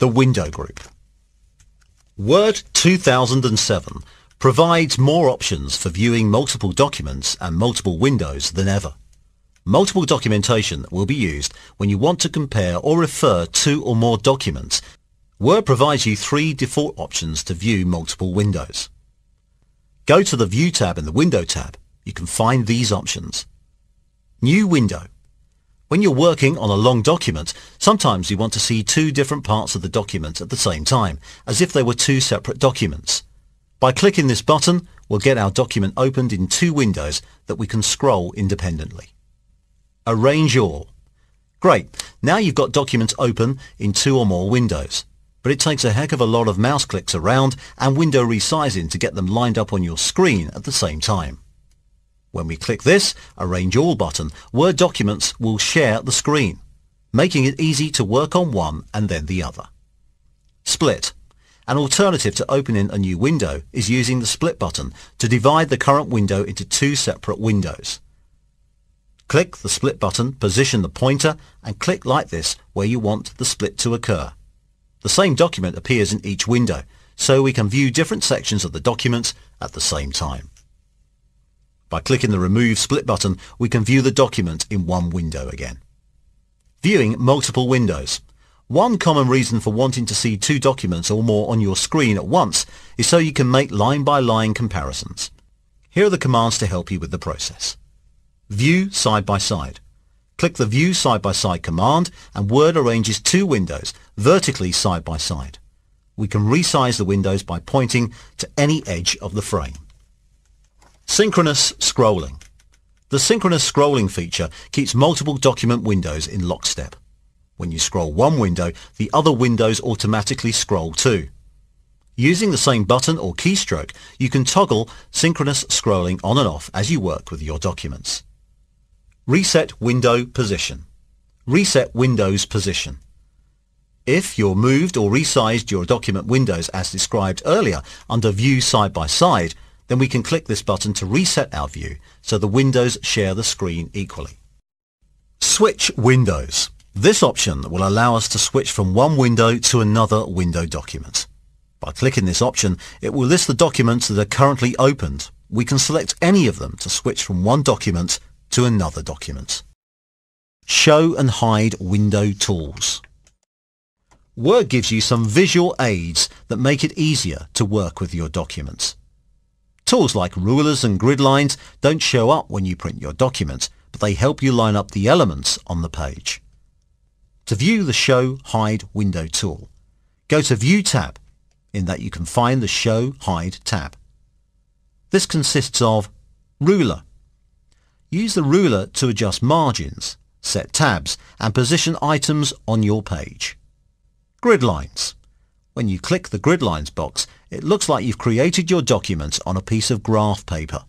The window group. Word 2007 provides more options for viewing multiple documents and multiple windows than ever. Multiple documentation will be used when you want to compare or refer two or more documents. Word provides you three default options to view multiple windows. Go to the View tab in the Window tab. You can find these options. New Window. When you're working on a long document, sometimes you want to see two different parts of the document at the same time, as if they were two separate documents. By clicking this button, we'll get our document opened in two windows that we can scroll independently. Arrange all. Great, now you've got documents open in two or more windows. But it takes a heck of a lot of mouse clicks around and window resizing to get them lined up on your screen at the same time. When we click this Arrange All button, Word documents will share the screen, making it easy to work on one and then the other. Split. An alternative to opening a new window is using the Split button to divide the current window into two separate windows. Click the Split button, position the pointer, and click like this where you want the split to occur. The same document appears in each window, so we can view different sections of the document at the same time. By clicking the Remove Split button, we can view the document in one window again. Viewing multiple windows. One common reason for wanting to see two documents or more on your screen at once is so you can make line-by-line -line comparisons. Here are the commands to help you with the process. View side by side. Click the View side by side command and Word arranges two windows vertically side by side. We can resize the windows by pointing to any edge of the frame. Synchronous scrolling. The synchronous scrolling feature keeps multiple document windows in lockstep. When you scroll one window, the other windows automatically scroll too. Using the same button or keystroke, you can toggle synchronous scrolling on and off as you work with your documents. Reset window position. Reset Windows position. If you're moved or resized your document windows as described earlier under View Side by Side, then we can click this button to reset our view so the windows share the screen equally. Switch windows. This option will allow us to switch from one window to another window document. By clicking this option, it will list the documents that are currently opened. We can select any of them to switch from one document to another document. Show and hide window tools. Word gives you some visual aids that make it easier to work with your documents. Tools like rulers and grid lines don't show up when you print your document, but they help you line up the elements on the page. To view the Show Hide window tool, go to View tab, in that you can find the Show Hide tab. This consists of Ruler. Use the ruler to adjust margins, set tabs, and position items on your page. Grid lines. When you click the grid lines box, it looks like you've created your document on a piece of graph paper.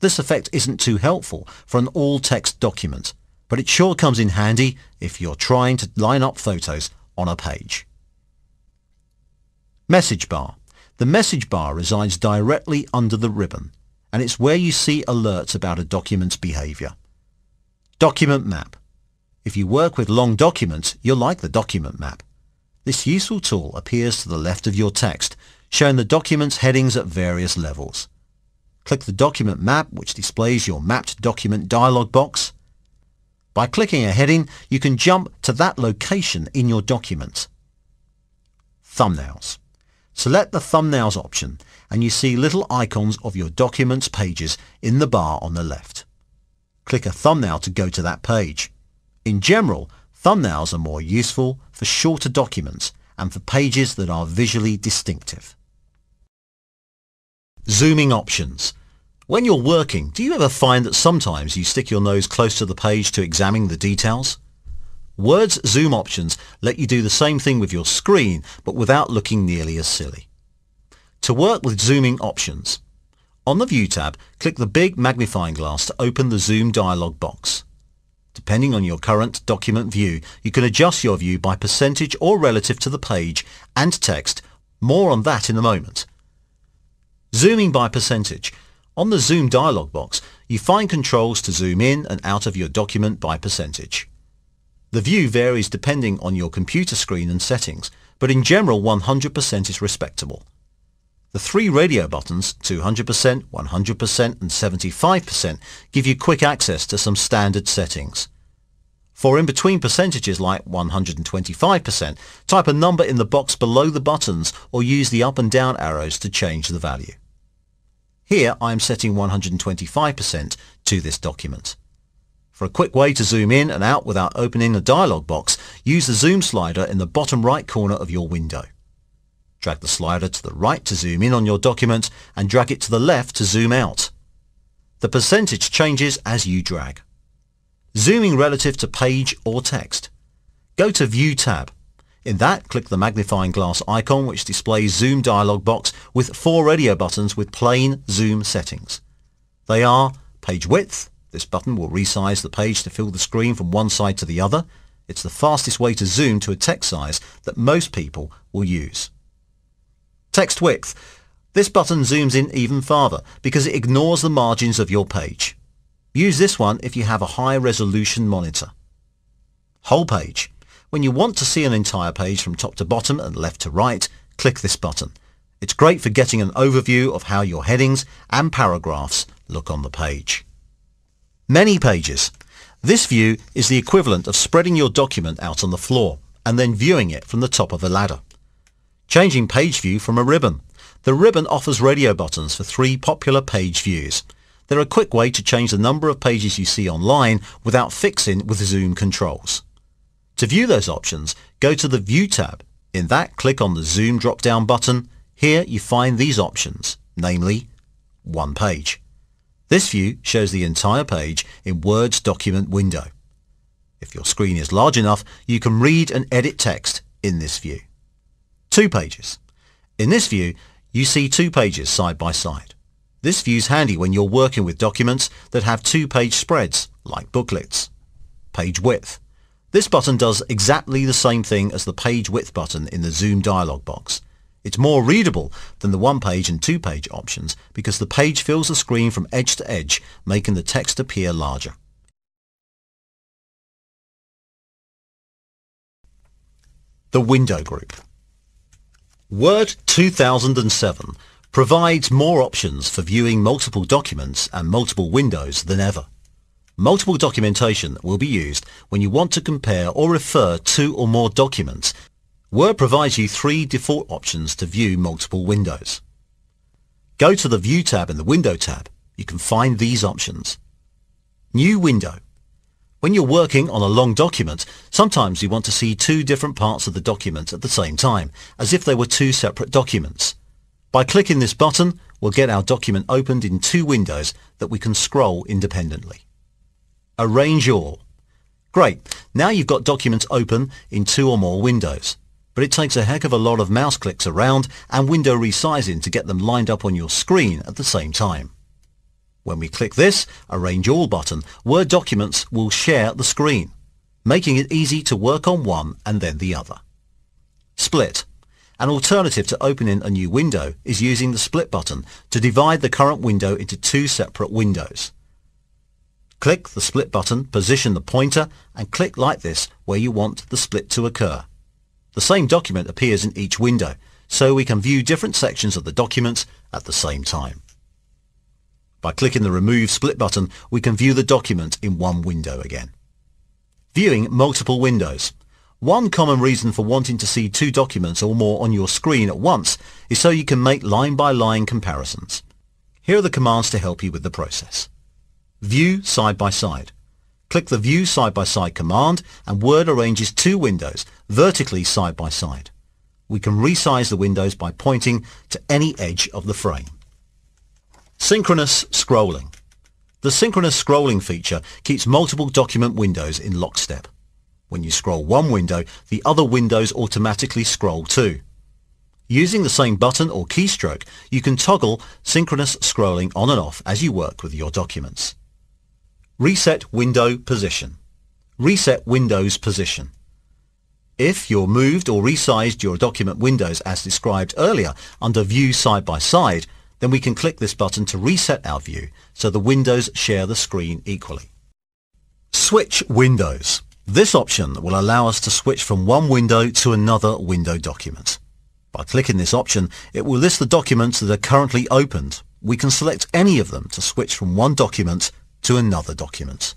This effect isn't too helpful for an all-text document, but it sure comes in handy if you're trying to line up photos on a page. Message bar. The message bar resides directly under the ribbon, and it's where you see alerts about a document's behavior. Document map. If you work with long documents, you'll like the document map. This useful tool appears to the left of your text, showing the document's headings at various levels. Click the document map, which displays your mapped document dialog box. By clicking a heading, you can jump to that location in your document. Thumbnails. Select the Thumbnails option and you see little icons of your document's pages in the bar on the left. Click a thumbnail to go to that page. In general, thumbnails are more useful for shorter documents and for pages that are visually distinctive. Zooming options. When you're working, do you ever find that sometimes you stick your nose close to the page to examine the details? Word's zoom options let you do the same thing with your screen, but without looking nearly as silly. To work with zooming options, on the View tab, click the big magnifying glass to open the Zoom dialog box. Depending on your current document view, you can adjust your view by percentage or relative to the page and text. More on that in a moment. Zooming by percentage. On the Zoom dialog box, you find controls to zoom in and out of your document by percentage. The view varies depending on your computer screen and settings, but in general 100% is respectable. The three radio buttons, 200%, 100% and 75%, give you quick access to some standard settings. For in-between percentages like 125%, type a number in the box below the buttons or use the up and down arrows to change the value. Here I am setting 125% to this document. For a quick way to zoom in and out without opening a dialog box, use the zoom slider in the bottom right corner of your window. Drag the slider to the right to zoom in on your document and drag it to the left to zoom out. The percentage changes as you drag. Zooming relative to page or text. Go to View tab. In that, click the magnifying glass icon which displays Zoom dialog box with four radio buttons with plain zoom settings. They are Page Width, this button will resize the page to fill the screen from one side to the other. It's the fastest way to zoom to a text size that most people will use. Text width. This button zooms in even farther because it ignores the margins of your page. Use this one if you have a high resolution monitor. Whole page. When you want to see an entire page from top to bottom and left to right, click this button. It's great for getting an overview of how your headings and paragraphs look on the page. Many pages. This view is the equivalent of spreading your document out on the floor and then viewing it from the top of a ladder. Changing page view from a ribbon. The ribbon offers radio buttons for three popular page views. They're a quick way to change the number of pages you see online without fixing with zoom controls. To view those options, go to the View tab. In that, click on the Zoom drop-down button. Here you find these options, namely, One Page. This view shows the entire page in Word's document window. If your screen is large enough, you can read and edit text in this view two pages. In this view, you see two pages side by side. This view is handy when you're working with documents that have two-page spreads, like booklets. Page width. This button does exactly the same thing as the page width button in the Zoom dialog box. It's more readable than the one-page and two-page options because the page fills the screen from edge to edge, making the text appear larger. The window group. Word 2007 provides more options for viewing multiple documents and multiple windows than ever. Multiple documentation will be used when you want to compare or refer two or more documents. Word provides you three default options to view multiple windows. Go to the View tab in the Window tab. You can find these options. New Window. When you're working on a long document, sometimes you want to see two different parts of the document at the same time, as if they were two separate documents. By clicking this button, we'll get our document opened in two windows that we can scroll independently. Arrange all. Great, now you've got documents open in two or more windows. But it takes a heck of a lot of mouse clicks around and window resizing to get them lined up on your screen at the same time. When we click this Arrange All button, Word documents will share the screen, making it easy to work on one and then the other. Split. An alternative to opening a new window is using the Split button to divide the current window into two separate windows. Click the Split button, position the pointer, and click like this where you want the split to occur. The same document appears in each window, so we can view different sections of the document at the same time. By clicking the Remove Split button, we can view the document in one window again. Viewing multiple windows. One common reason for wanting to see two documents or more on your screen at once is so you can make line-by-line -line comparisons. Here are the commands to help you with the process. View side by side. Click the View side by side command and Word arranges two windows vertically side by side. We can resize the windows by pointing to any edge of the frame. Synchronous scrolling. The synchronous scrolling feature keeps multiple document windows in lockstep. When you scroll one window, the other windows automatically scroll too. Using the same button or keystroke, you can toggle synchronous scrolling on and off as you work with your documents. Reset window position. Reset Windows position. If you're moved or resized your document windows as described earlier under View Side by Side, then we can click this button to reset our view so the windows share the screen equally. Switch windows. This option will allow us to switch from one window to another window document. By clicking this option, it will list the documents that are currently opened. We can select any of them to switch from one document to another document.